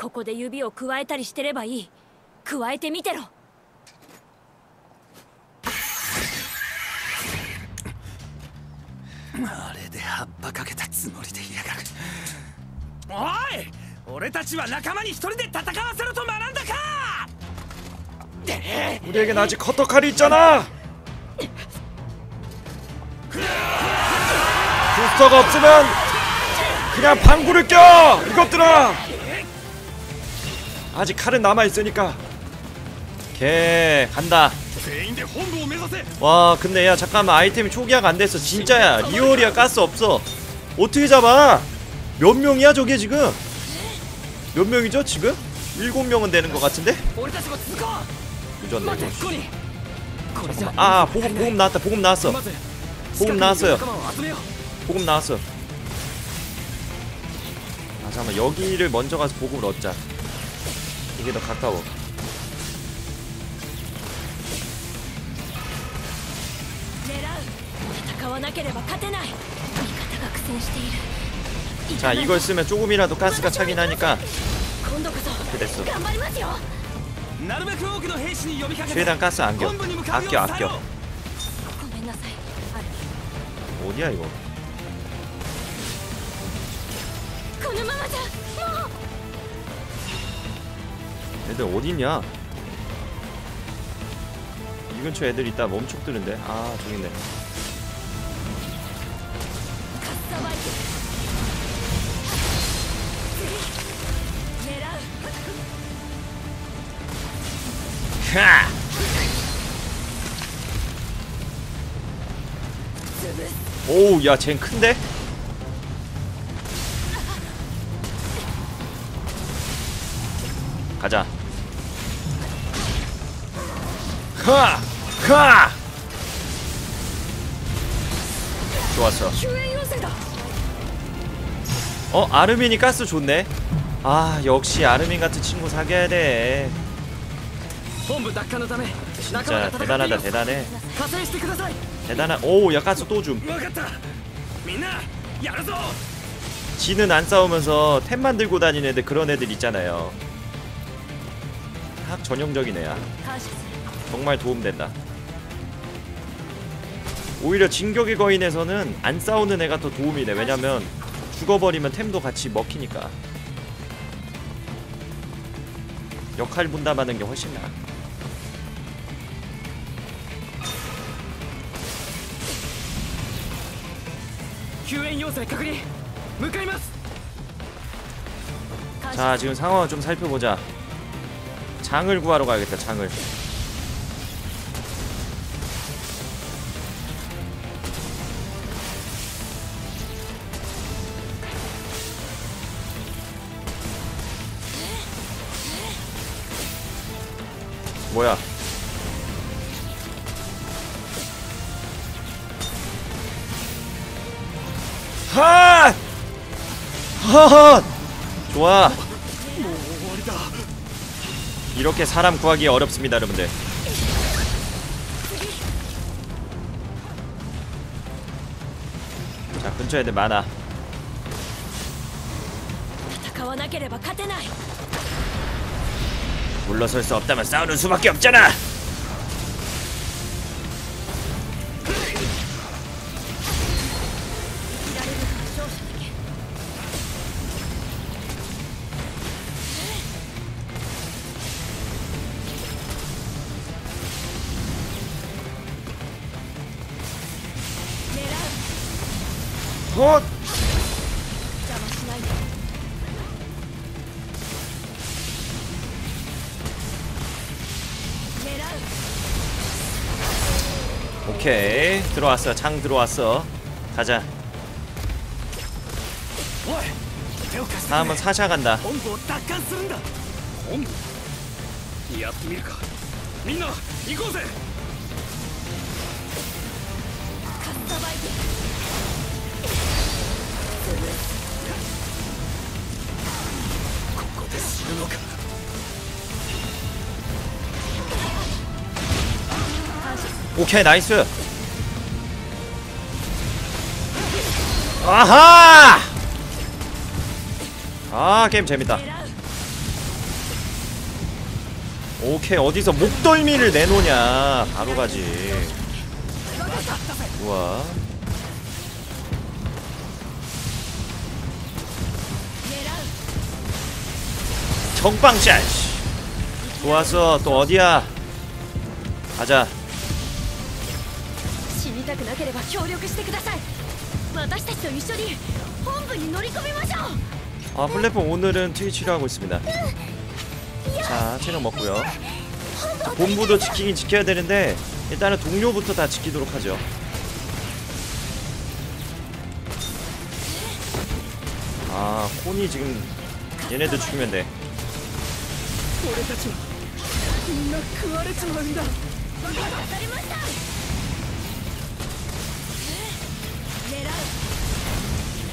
ここで指を加えたりしてればいい加えてみてろあれで葉っぱかけたつもりでいやがるおい俺たちは仲間に一人で戦わせろと学んだか 우리에겐 아직 커터칼이 있잖아 부스터가 없으면 그냥 방구를 껴 이것들아 아직 칼은 남아있으니까. 개 간다. 와 근데 야 잠깐만. 아이템이 초기화가 안됐어. 진짜야. 리오리아 가스 없어. 어떻게 잡아? 몇 명이야 저게 지금? 몇 명이죠 지금? 일곱 명은 되는 것 같은데? 아 보급 보급 나왔다 보급 나왔어. 보급 나왔어요. 보급 나왔어. 아 잠깐만. 여기를 먼저 가서 보급을 얻자. 이게 더 가까워 자 이걸 쓰면 조금이라도 가스가 차긴 하니까 그랬어 최대한 가스 안겨 아껴 아껴 어디야 이거 애들 어딨냐? 이 근처 애들 있다 멈촉들인데 아 저기네 캬! 오우 야쟨 큰데? 가자 가! 가! 좋았어 어? 아르민이 가스 좋네 아 역시 아르민 같은 친구 사귀어야 돼 진짜 대단하다 대단해 대단한 오야 가스 또줌 지는 안 싸우면서 템만 들고 다니는 애들 그런 애들 있잖아요 딱 전형적인 애야 정말 도움된다. 오히려 진격의 거인에서는 안 싸우는 애가 더 도움이 돼 왜냐면 죽어버리면 템도 같이 먹히니까. 역할 분담하는 게 훨씬 나아. 자 지금 상황을 좀 살펴보자. 장을 구하러 가야겠다 장을. 뭐야? 하! 하! 좋아. 이렇게 사람 구하기 어렵습니다 여러분들. 자 근처 애들 많아 물러설 수 없다면 싸우는 수밖에 없잖아. 오케이. 들어왔어. 창 들어왔어. 가자. 다음은 사샤 간다. 오케이 나이스. 아하! 아 게임 재밌다. 오케이 어디서 목덜미를 내놓냐? 바로 가지. 우와. 정방샷! 좋았어. 또 어디야? 가자. う死にたくなければ協力してください私たちと一緒に本部に乗り込みましょう 아 플랫폼 오늘은 트위치로 하고 있습니다 자 체력 먹고요 자, 본부도 지키긴 지켜야 되는데 일단은 동료부터 다 지키도록 하죠 아 콘이 지금 얘네들 죽이면 돼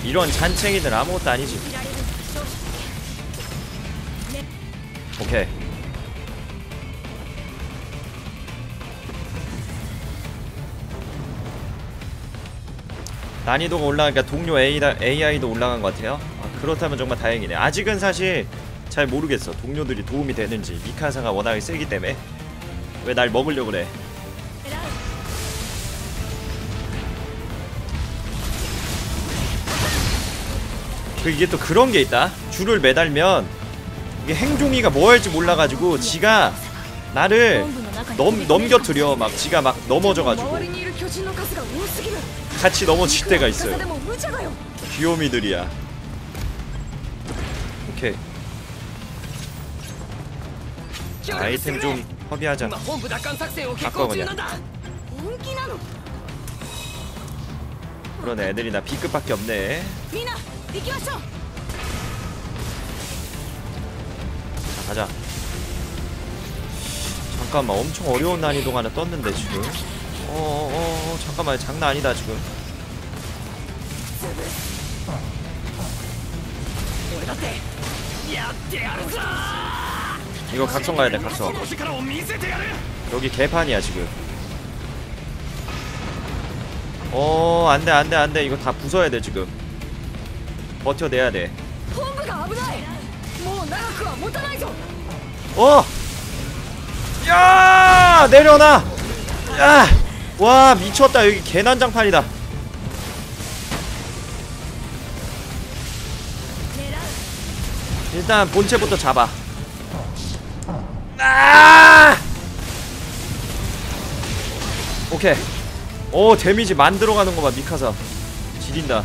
이런 잔챙이들 아무것도 아니지. 오케이. 난이도가 올라가니까 동료 AI도 올라간 것 같아요. 아, 그렇다면 정말 다행이네. 아직은 사실 잘 모르겠어. 동료들이 도움이 되는지. 미카사가 워낙에 세기 때문에. 왜 날 먹으려고 그래? 그 이게 또 그런 게 있다. 줄을 매달면 이게 행종이가 뭐 할지 몰라가지고 지가 나를 넘, 넘겨뜨려. 막 지가 막 넘어져가지고. 같이 넘어질 때가 있어요. 귀요미들이야. 오케이. 아이템 좀 허비하자. 바꿔 그냥. 그런 애들이 나 B급밖에 없네. 行きましょう 자 가자 잠깐만 엄청 어려운 난이도가 하나 떴는데 지금 어어어 어, 잠깐만 장난 아니다 지금 俺だってやってやるぞ 이거 각성 가야 돼 각성 この力を見せてやる 여기 개판이야 지금 어 안돼 안돼 안돼 이거 다 부숴야 돼 지금 버텨내야 돼. 어! 야! 내려놔! 야! 와, 미쳤다. 여기 개난장판이다. 일단 본체부터 잡아. 아! 오케이. 오, 데미지 만들어가는 거 봐, 미카사. 지린다.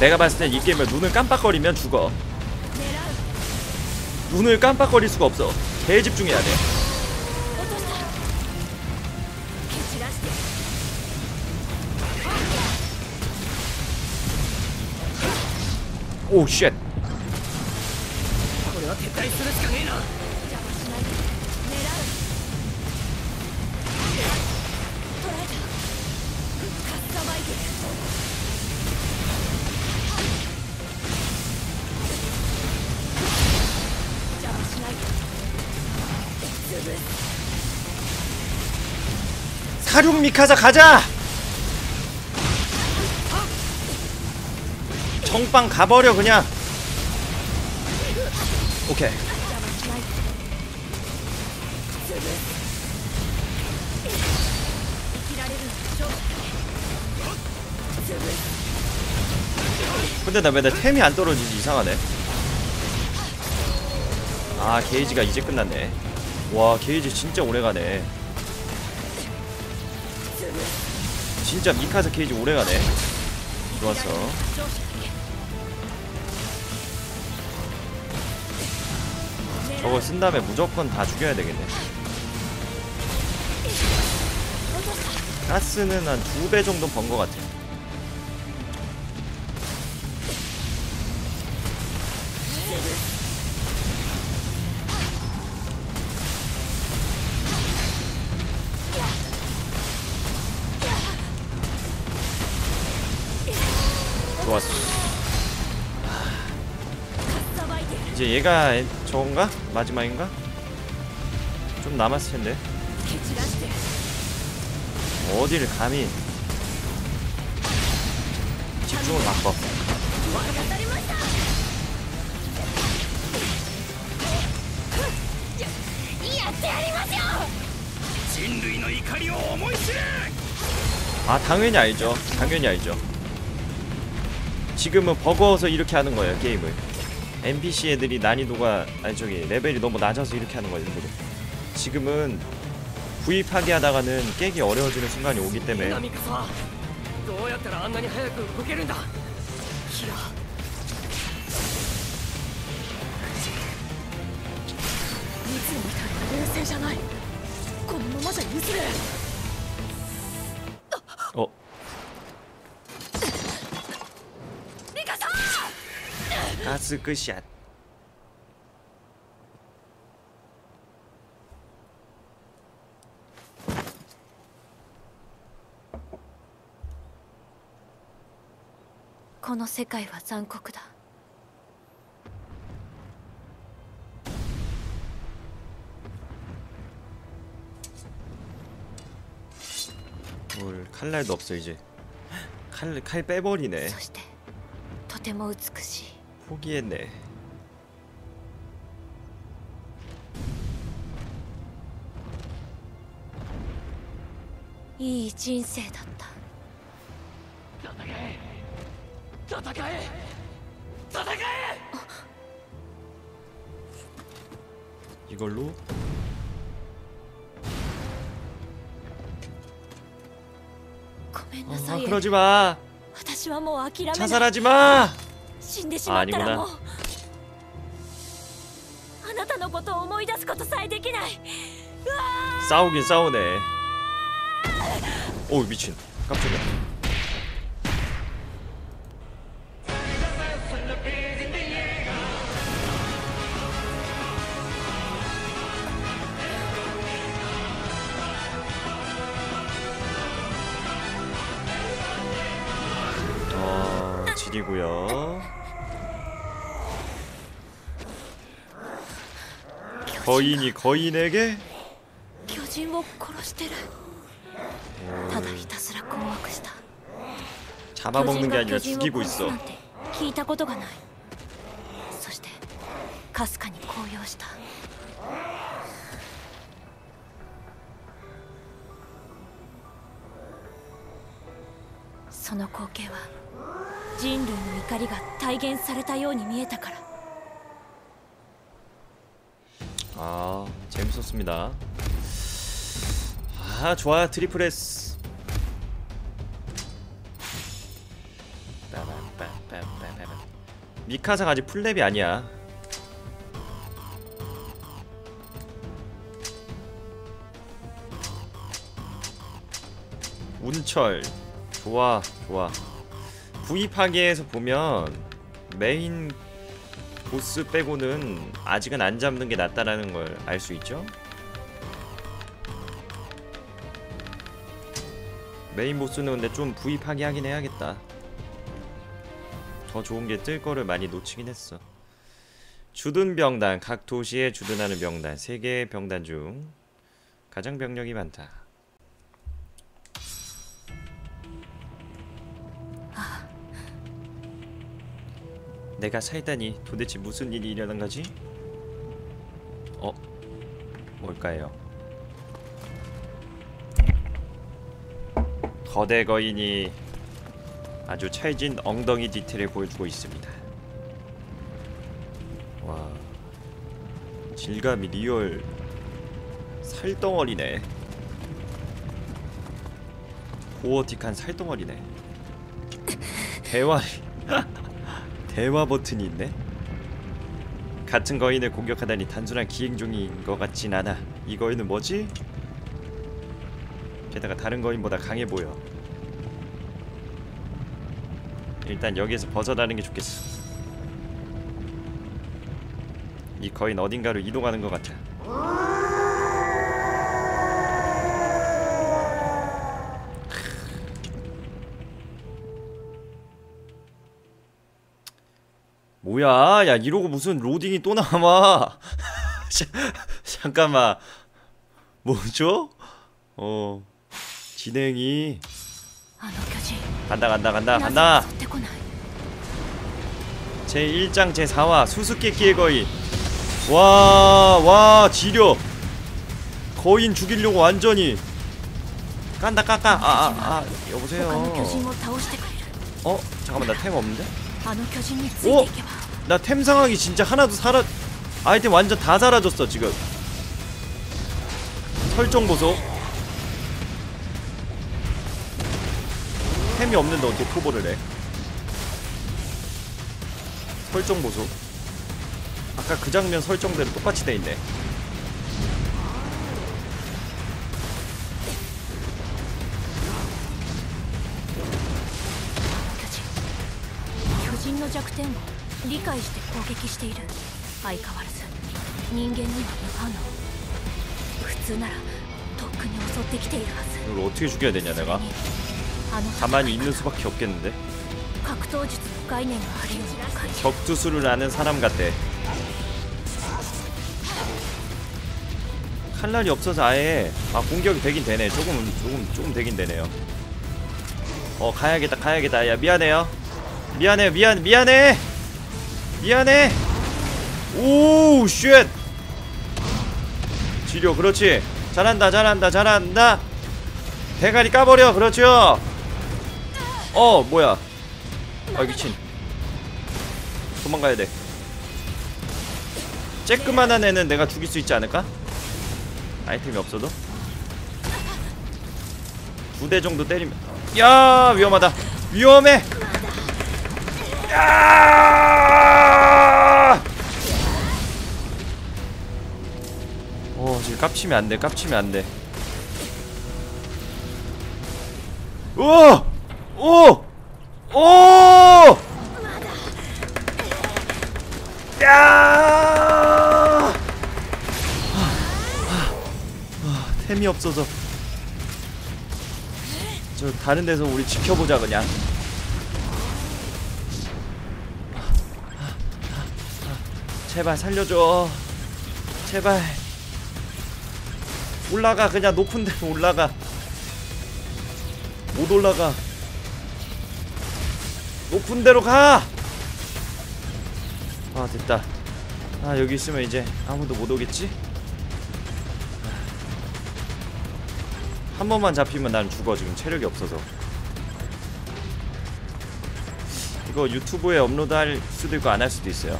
내가 봤을 땐 이 게임을 눈을 깜빡거리면 죽어. 눈을 깜빡거릴 수가 없어. 개집중해야 돼. 오, 쉣. 카룽 미카사 가자! 정빵 가버려 그냥. 오케이. 근데 나 맨날 템이 안 떨어지지. 이상하네. 아 게이지가 이제 끝났네. 와 게이지 진짜 오래가네. 네. 진짜 미카자 케이지 오래가네. 좋았어. 저거 쓴 다음에 무조건 다 죽여야 되겠네. 가스는 한 두 배 정도 번 것 같아. 얘가 저건가? 마지막인가? 좀 남았을 텐데. 어디를 감히 집중을 바꿔. 아 당연히 알죠 당연히 알죠 지금은 버거워서 이렇게 하는 거예요 게임을 NPC 애들이 난이도가 아니 저기 레벨이 너무 낮아서 이렇게 하는 거예요 일부러 지금은 구입하게 하다가는 깨기 어려워지는 순간이 오기 때문에 가스 끝샷 この世界は残酷だ 뭘 칼날도 없어 이제 칼, 칼 빼버리네 そしてとても美しい 포기했네 いい人生だった戦え戦え 이걸로 ごめん 아, なさい 그러지마 私はもう諦めない 자살하지마 死んでしまったらもう 아니구나 あなたのことを思い出すことさえできないうわ 싸우긴 싸우네 오 미친 깜짝이야 거인이 거인에게 巨人を殺してるただひたすら困惑した 잡아먹는 게 아니라 巨人 죽이고 を殺す 있어 なんて聞いたことがないそしてかすかに高揚したその光景は人類の怒りが体現されたように見えたから 재밌었습니다. 아 좋아요. 트리플 S. 미카사가 아직 풀랩이 아니야. 운철. 좋아 좋아. 파괴에서 보면 메인 보스 빼고는 아직은 안 잡는 게 낫다라는 걸 알 수 있죠. 메인 보스는 근데 좀 V 파괴하긴 해야겠다. 더 좋은 게 뜰 거를 많이 놓치긴 했어. 주둔 병단 각 도시에 주둔하는 병단 세 개의 병단 중 가장 병력이 많다. 내가 살다니 도대체 무슨 일이 일어난 거지? 어? 뭘까요? 거대 거인이 아주 찰진 엉덩이 디테일을 보여주고 있습니다. 와 질감이 real 살덩어리네. gore틱한 살덩어리네. 대화 대화 버튼이 있네. 같은 거인을 공격하다니 단순한 기행종인 것 같진 않아. 이 거인은 뭐지? 게다가 다른 거인보다 강해 보여. 일단 여기에서 벗어나는 게 좋겠어. 이 거인 어딘가로 이동하는 것 같아. 뭐야? 야 이러고 무슨 로딩이 또 남아? 자, 잠깐만. 뭐죠? 어 진행이 간다 간다 간다 간다. 제1장 제4화 수수께끼의 거인 와와 지려. 거인 죽이려고 완전히. 깐다 깎아 아 아 아 여보세요. 어? 잠깐만 나 템 없는데? 오! 나 템 상황이 진짜 하나도 사라 아이템 완전 다 사라졌어 지금. 설정 보소. 템이 없는데 어떻게 토보를 해? 설정 보소. 아까 그 장면 설정대로 똑같이 돼있네. 이걸 어떻게 죽여야 되냐 내가? 가만히 있는 수밖에 없겠는데? 격투술을 아는 사람 같대. 칼날이 없어서 아예 아 공격이 되긴 되네. 조금 조금 조금 되긴 되네요. 어 가야겠다 가야겠다. 야 미안해요. 미안해 미안 미안해! 미안해! 오쉣! 지료 그렇지. 잘한다 잘한다 잘한다. 대가리 까버려 그렇죠? 어 뭐야. 아 미친. 도망가야 돼. 쬐끄만한 애는 내가 죽일 수 있지 않을까? 아이템이 없어도 두 대 정도 때리면 야 위험하다 위험해 야! 어 깝치면 안돼 깝치면 안돼 오! 오! 오! 야! 아, 템이 없어서 저 다른 데서 우리 지켜보자 그냥 제발 살려줘 제발 올라가 그냥 높은 데로 올라가 못 올라가 높은 데로 가! 아 됐다 아 여기 있으면 이제 아무도 못 오겠지? 한 번만 잡히면 난 죽어 지금 체력이 없어서 이거 유튜브에 업로드할 수도 있고 안 할 수도 있어요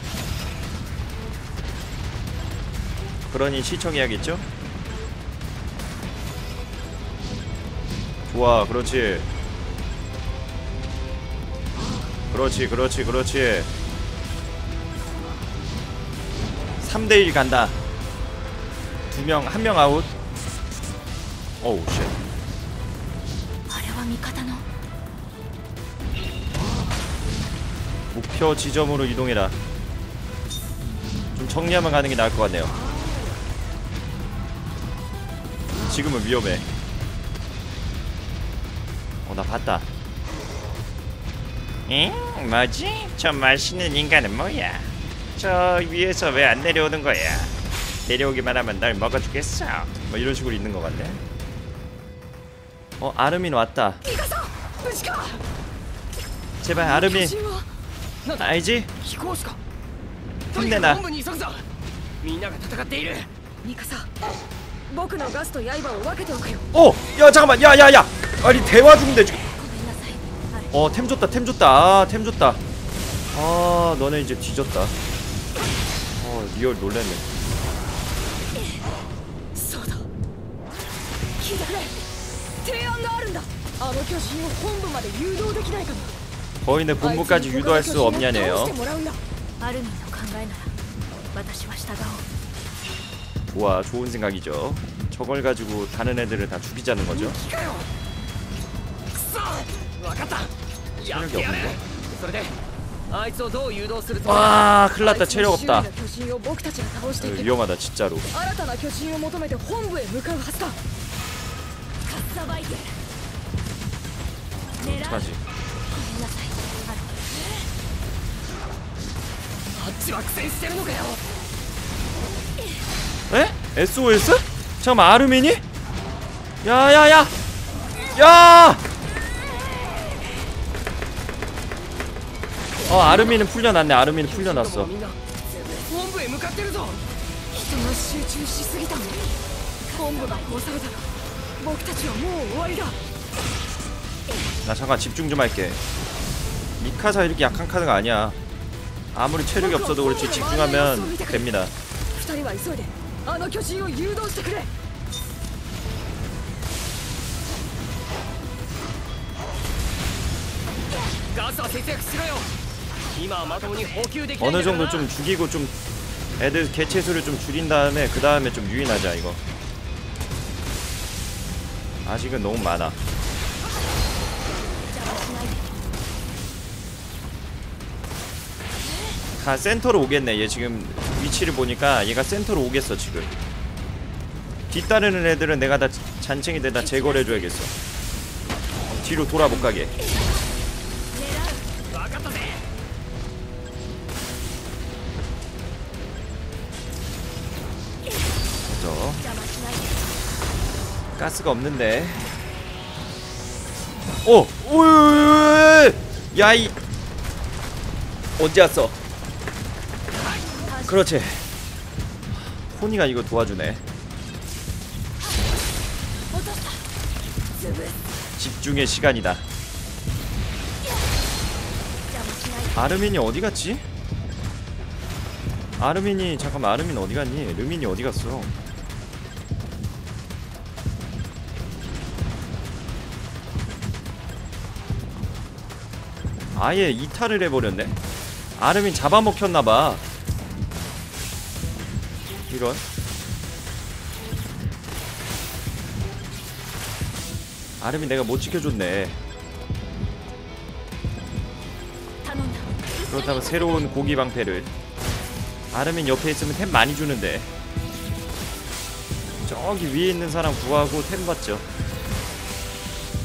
그러니 시청해야겠죠? 좋아 그렇지 그렇지 그렇지 그렇지. 3대1 간다. 두 명 한 명 아웃. 어우 shit. 목표 지점으로 이동해라. 좀 정리하면 가는 게 나을 것 같네요. 지금은 위험해. 어 나 봤다. 응? 뭐지? 저 맛있는 인간은 뭐야? 저 위에서 왜 안 내려오는 거야? 내려오기만 하면 날 먹어주겠어 뭐 이런 식으로 있는 것 같네 어 아르민 왔다 無事か 제발 아르민 巨人はなんだ 알지? 飛行士かと 힘 にか 내나 く本部に急ぐぞみんなが戦っているミカサ僕のガスと刃を分けておくよ 어! 야 잠깐만 야야야 아니 대화 중인데 지금 ごめんなさいアル 어, 템 줬다, 템 줬다. 아, 템 줬다. 아, 너네 이제 뒤졌다. 어, real 놀랬네. 거인의 본부까지 유도할 수 없냐네요. 좋아, 좋은 생각이죠. 저걸 가지고 다른 애들을 다 죽이자는 거죠. 체력이 없는데? 와 큰일났다 체력 없다 위험하다 진짜로 어떡하지 에? SOS? 잠깐만 아르민이? 야야야 야! 야! 어 아르미는 풀려났네. 아르미는 풀려났어. 나 잠깐 집중 좀 할게. 미카사 이렇게 약한 카드가 아니야. 아무리 체력이 없어도 그렇지 집중하면 됩니다. 가서 대책시켜요. 어느 정도 좀 죽이고 좀 애들 개체수를 좀 줄인 다음에 그 다음에 좀 유인하자 이거. 아직은 너무 많아. 가 센터로 오겠네. 얘 지금 위치를 보니까 얘가 센터로 오겠어 지금. 뒤따르는 애들은 내가 다 잔챙이들 다 제거를 해줘야겠어. 뒤로 돌아 못 가게. 할 수가 없는데 오! 오유 야이 언제 왔어 그렇지 코니가 이거 도와주네 집중의 시간이다 아르민이 어디갔지? 아르민이 잠깐만 아르민 어디갔니? 르민이 어디갔어? 아예 이탈을 해버렸네. 아름이 잡아먹혔나봐. 이런. 아름이 내가 못 지켜줬네. 그렇다면 새로운 고기 방패를. 아름이 옆에 있으면 템 많이 주는데. 저기 위에 있는 사람 구하고 템 받죠.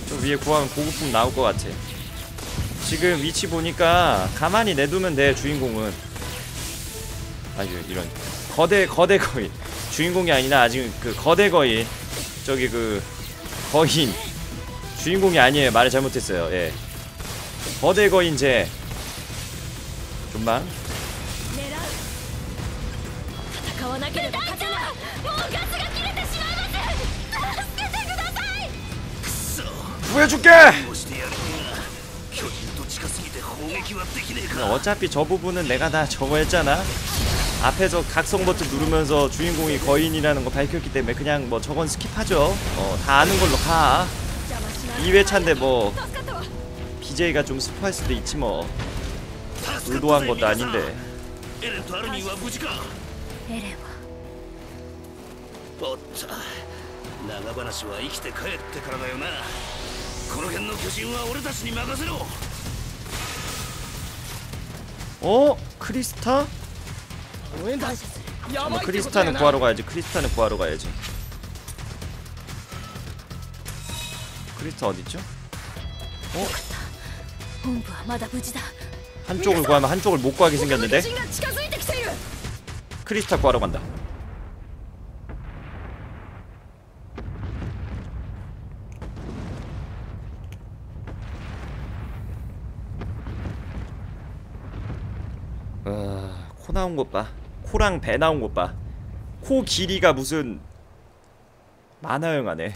저 위에 구하면 고급품 나올 것 같아. 지금 위치 보니까 가만히 내두면 돼 주인공은. 아니 이런 거대 거대 거인. 주인공이 아니라 아직 그 거대 거인. 저기 그 거인. 주인공이 아니에요. 말을 잘못했어요. 예. 거대 거인 제. 좀만 구해줄게! 어차피 저 부분은 내가 다 저거 했잖아 앞에서 각성 버튼 누르면서 주인공이 거인이라는 거 밝혔기 때문에 그냥 뭐 저건 스킵하죠 어 다 아는 걸로 가 邪魔しないで 2회차인데 뭐 助かったわ BJ가 좀 스포할 수도 있지 뭐 의도한 것도 아닌데 エレンとアルミンは無事かエレンはおっと長話は生きて帰ってからだよなこの辺の巨人は俺たちに任せろ 어? 크리스타? 뭐 크리스타는 구하러 가야지 크리스타는 구하러 가야지 크리스타 어딨죠? 어? 한쪽을 구하면 한쪽을 못 구하게 생겼는데 어, 크리스타 구하러 간다 나온 것 봐. 코랑 배 나온 것 봐. 코 길이가 무슨 만화영화네.